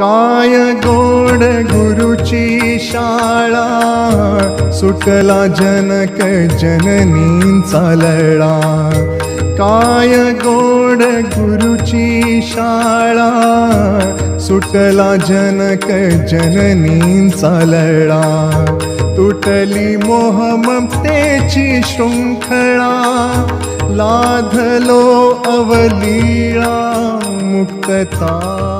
काय गोड गुरुची शाळा? सुटला जनक जननींचा लळा. काय गोड गुरुची शाळा? सुटला जनक जननींचा लळा. तुटली मोहमतेची शृंखळा. लाधलो अवलीळा मुक्तता.